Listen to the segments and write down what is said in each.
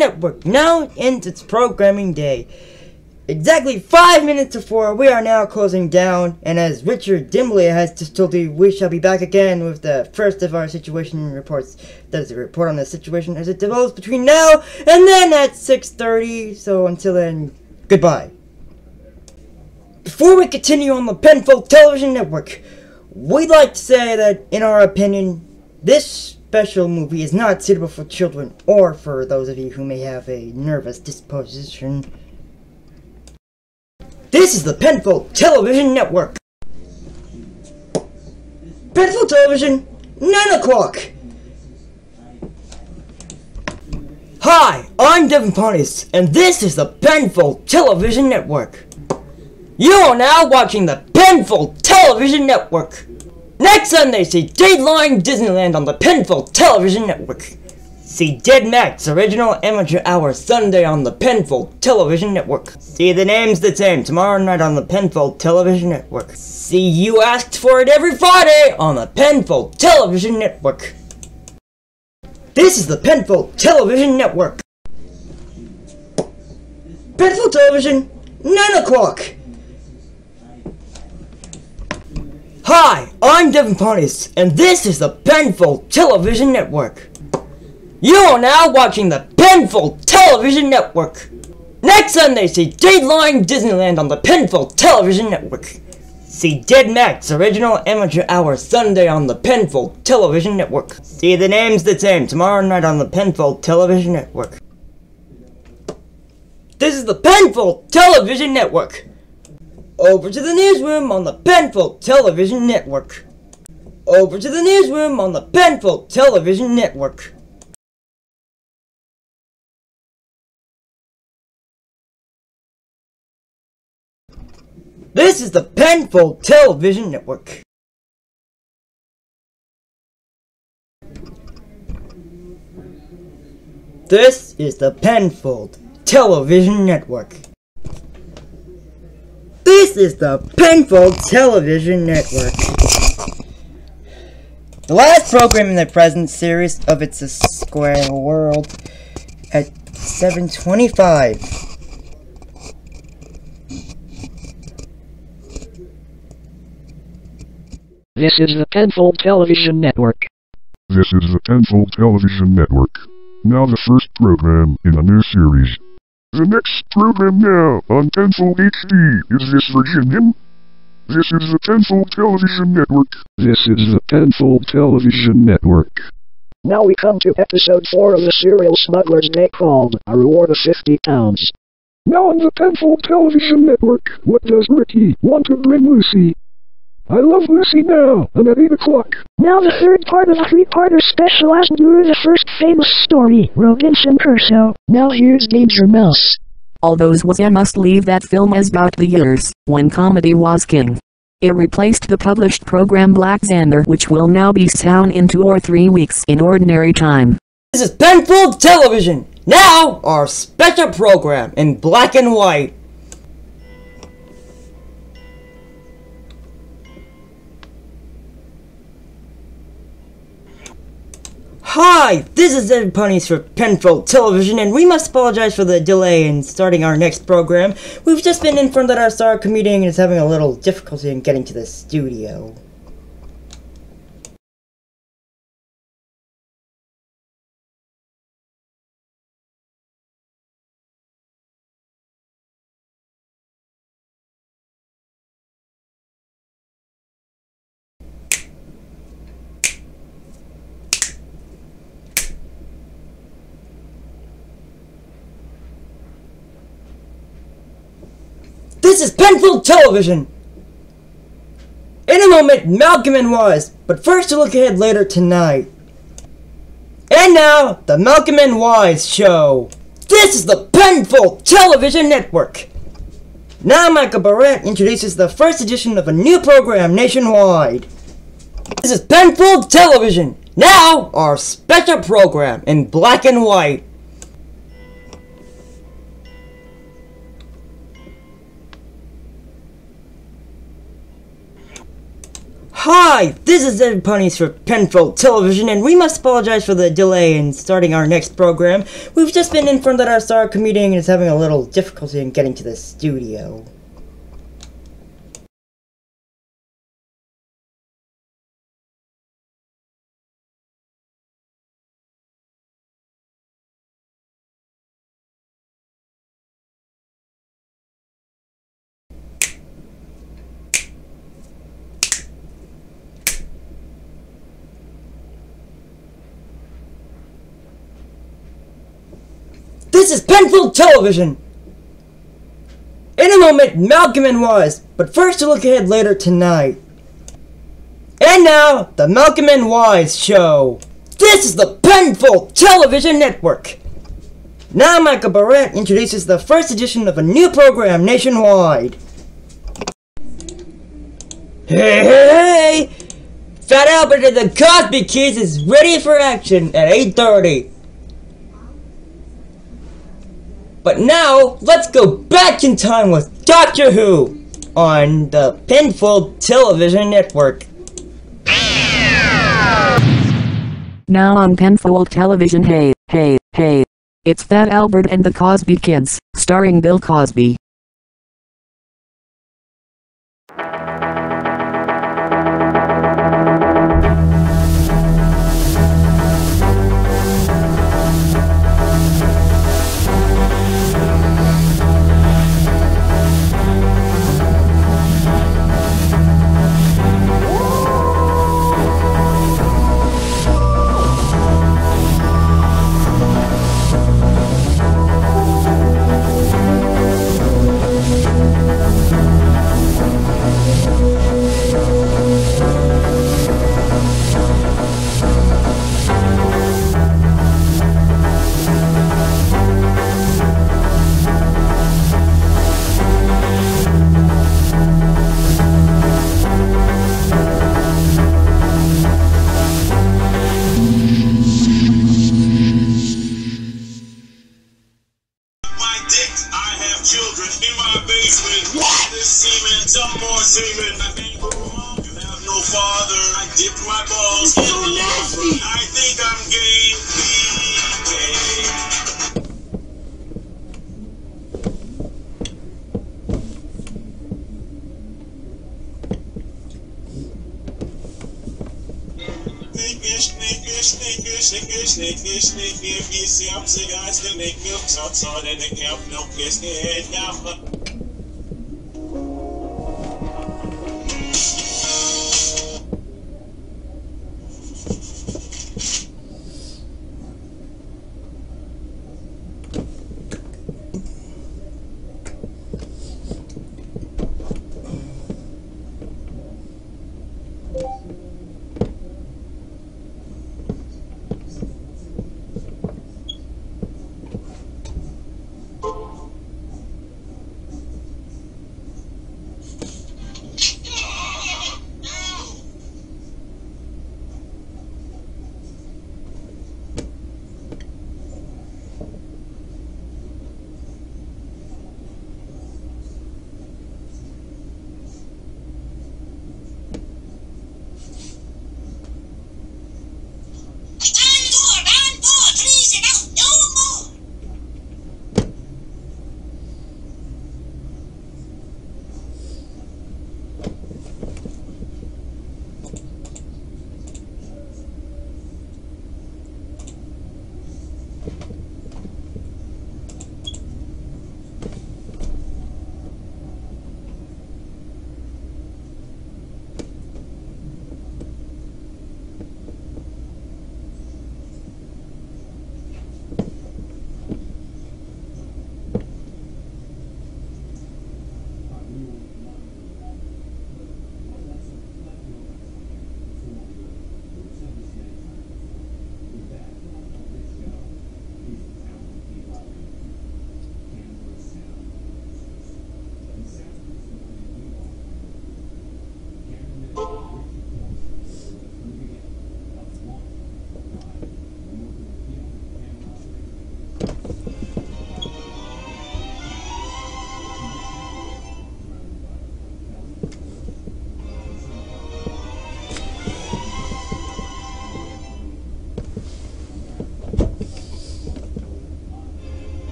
Network now ends its programming day. Exactly five minutes before, we are now closing down, and as Richard Dimbleby has just told you, we shall be back again with the first of our situation reports. That is a report on the situation as it develops between now and then at 6.30, so until then, goodbye. Before we continue on the Penfold Television Network, we'd like to say that, in our opinion, this special movie is not suitable for children or for those of you who may have a nervous disposition. This is the Penfold Television Network. Penfold Television, 9 o'clock. Hi, I'm Devin Pontius, and this is the Penfold Television Network. You are now watching the Penfold Television Network. Next Sunday, see Dateline Disneyland on the Penfold Television Network. See Ted Mack's Original Amateur Hour Sunday on the Penfold Television Network. See The Name's the Same tomorrow night on the Penfold Television Network. See You Asked For It every Friday on the Penfold Television Network. This is the Penfold Television Network. Penfold Television, 9 o'clock. Hi, I'm Devin Pontius, and this is the Penfold Television Network. You are now watching the Penfold Television Network. Next Sunday, see Dateline Disneyland on the Penfold Television Network. See Ted Mack's Original Amateur Hour Sunday on the Penfold Television Network. See The Name's the Same tomorrow night on the Penfold Television Network. This is the Penfold Television Network. Over to the newsroom on the Penfold Television Network. Over to the newsroom on the Penfold Television Network. This is the Penfold Television Network. This is the Penfold Television Network. This is the Penfold Television Network. The last program in the present series of It's a Square World at 725. This is the Penfold Television Network. This is the Penfold Television Network. Now the first program in a new series. The next program now on Penfold HD is this Virginian. This is the Penfold Television Network. This is the Penfold Television Network. Now we come to episode 4 of the Serial Smuggler's Day called A Reward of 50 Pounds. Now on the Penfold Television Network, what does Ricky want to bring Lucy? I love Lucy now, and at 8 o'clock. Now the third part of a three-parter special as through the first famous story, Robinson Crusoe. Now here's Danger Mouse. All those was I must leave that film as about the years when comedy was king. It replaced the published program Black Xander which will now be sound in two or three weeks in ordinary time. This is Penfold Television. Now, our special program in black and white. Hi, this is Ed Ponies for Penfold Television, and we must apologize for the delay in starting our next program. We've just been informed that our star comedian is having a little difficulty in getting to the studio. This is Penfold Television! In a moment, Morecambe and Wise, but first a look ahead later tonight. And now, the Morecambe and Wise Show. This is the Penfold Television Network. Now Michael Barrett introduces the first edition of a new program nationwide. This is Penfold Television. Now, our special program in black and white. Hi, this is Ed Punies for Penfold Television, and we must apologize for the delay in starting our next program. We've just been informed that our star comedian is having a little difficulty in getting to the studio. This is Penfold Television! In a moment, Morecambe and Wise, but first a look ahead later tonight. And now, the Morecambe and Wise Show. This is the Penfold Television Network. Now Michael Barrett introduces the first edition of a new program nationwide. Hey, hey, hey! Fat Albert and the Cosby Kids is ready for action at 8.30. But now, let's go back in time with Doctor Who on the Penfold Television Network. Now on Penfold Television hey, hey, hey. It's Fat Albert and the Cosby Kids, starring Bill Cosby. Semen, some more semen. I you have no father. I dipped my balls in the nasty. I think I'm gay. Sneaky, sneaky, sneaky. If you see I'm cigars, then make milk shots on and they can't milk his head down.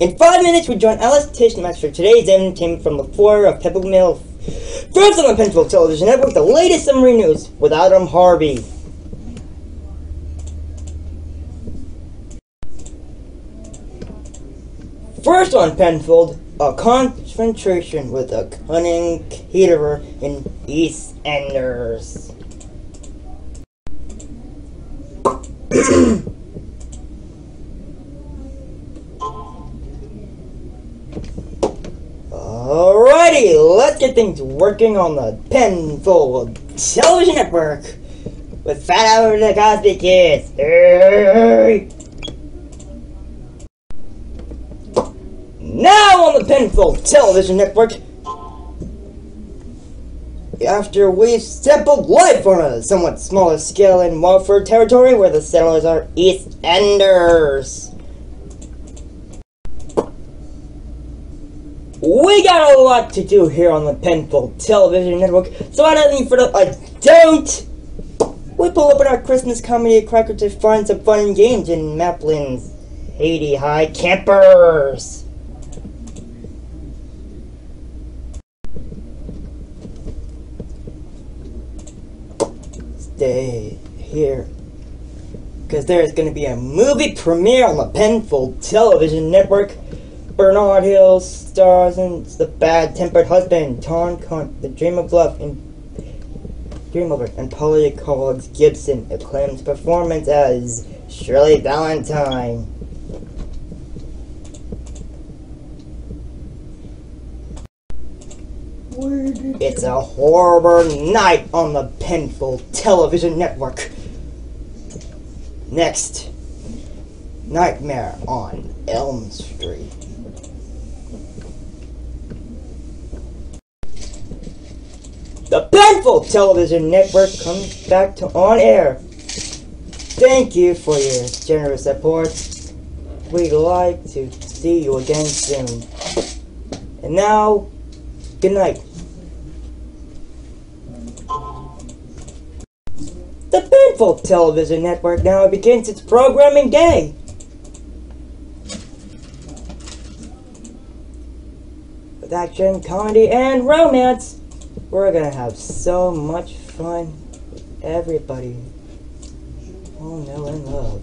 In five minutes, we join Alan Titchmarsh for today's entertainment from the floor of Pebble Mill. First on the Penfold Television Network, the latest summary news with Adam Harvey. First on Penfold, a confrontation with a cunning caterer in East Enders. Alrighty, let's get things working on the Penfold Television Network with Fat Albert the Cosby Kids. Now on the Penfold Television Network, after we've sampled life on a somewhat smaller scale in Watford territory where the settlers are East Enders. We got a lot to do here on the Penfold Television Network, so I don't need further ado, we pull up in our Christmas comedy cracker to find some fun games in Maplin's Hi-de-Hi Campers. Stay here. Because there's going to be a movie premiere on the Penfold Television Network. Bernard Hill stars in The Bad Tempered Husband, Ton Cunt, The Dream of Love, and Dream and Polly Cogs Gibson acclaims performance as Shirley Valentine. It's a horror night on the Penfold Television Network. Next, Nightmare on Elm Street. The Penfold Television Network comes back to on air. Thank you for your generous support. We'd like to see you again soon. And now, good night. The Penfold Television Network now begins its programming day. With action, comedy, and romance, we're gonna have so much fun. with Everybody will know and love.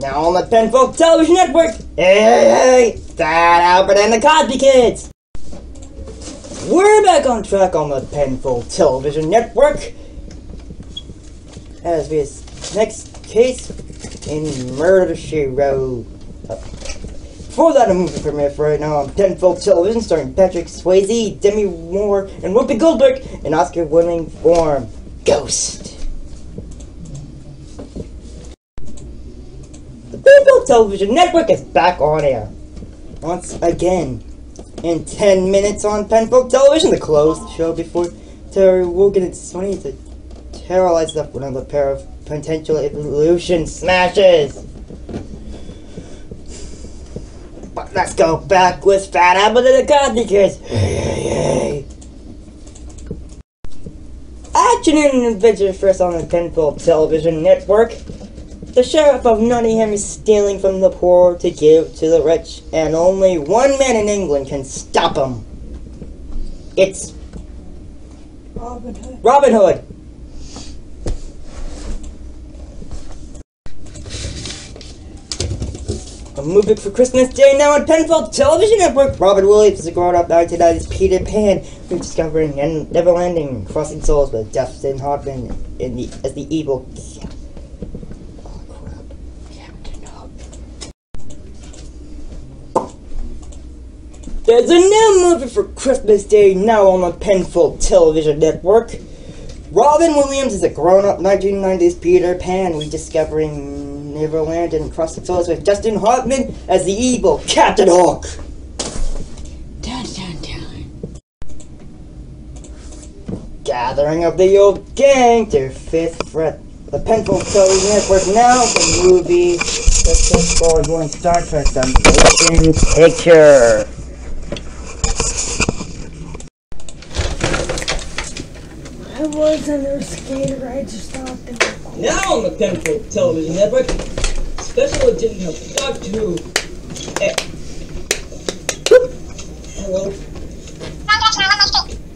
Now on the Penfold Television Network, hey, hey, hey, Fat Albert and the Cosby Kids. We're back on track on the Penfold Television Network. As we next case in Murder She Wrote. Before that, a movie premiere for right now on Penfold Television starring Patrick Swayze, Demi Moore, and Whoopi Goldberg in Oscar-winning form Ghost. The Penfold Television Network is back on air once again in 10 minutes on Penfold Television, the closed show before Terry Wogan and Sony to terrorize up another pair of potential evolution smashes. But let's go back with Fat Albert and the Cosby Kids. Hey, hey, hey. Action and adventure first on the Penfold Television Network. The sheriff of Nottingham is stealing from the poor to give to the rich, and only one man in England can stop him. It's Robin Hood. Robin Hood. A movie for Christmas Day now on Penfold Television Network. Robin Williams is a grown-up 1990s Peter Pan who's discovering and Neverlanding and crossing souls with Dustin Hoffman in the as the evil. Captain. There's a new movie for Christmas Day now on the Penfold Television Network. Robin Williams is a grown-up 1990s Peter Pan rediscovering Neverland and crossing souls with Dustin Hoffman as the evil Captain Hook. Dun dun dun. Gathering of the old gang to fifth fret. The Penfold Television Network now the movie the fifth forward going Star Trek the motion picture. I was and their skater rides just out there. Now on the Penfold Television Network, special edition of Doctor Who. Eh. Hello.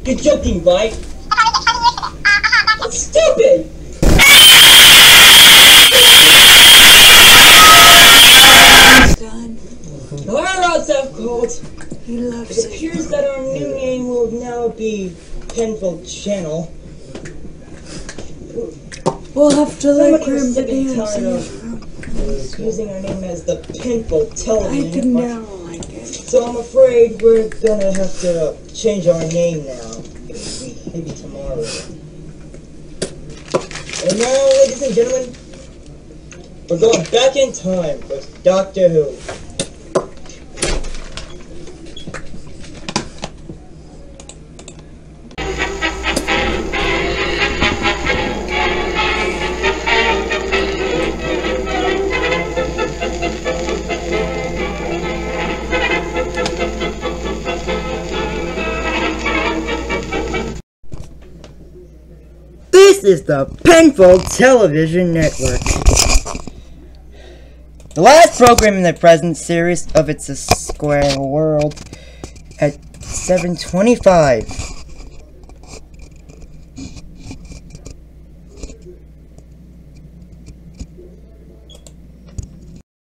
You're joking, right? That's stupid! Done. Rods have cold. He loves It it. appears that our new name will now be Penfold Channel. We'll have to Some let of you Grim sick and dance. using our name as the Penfold I Television think Network. now I like it. So I'm afraid we're gonna have to change our name now. Maybe tomorrow. And now, ladies and gentlemen, we're going back in time with Doctor Who. This is the Penfold Television Network. The last program in the present series of It's a Square World at 725.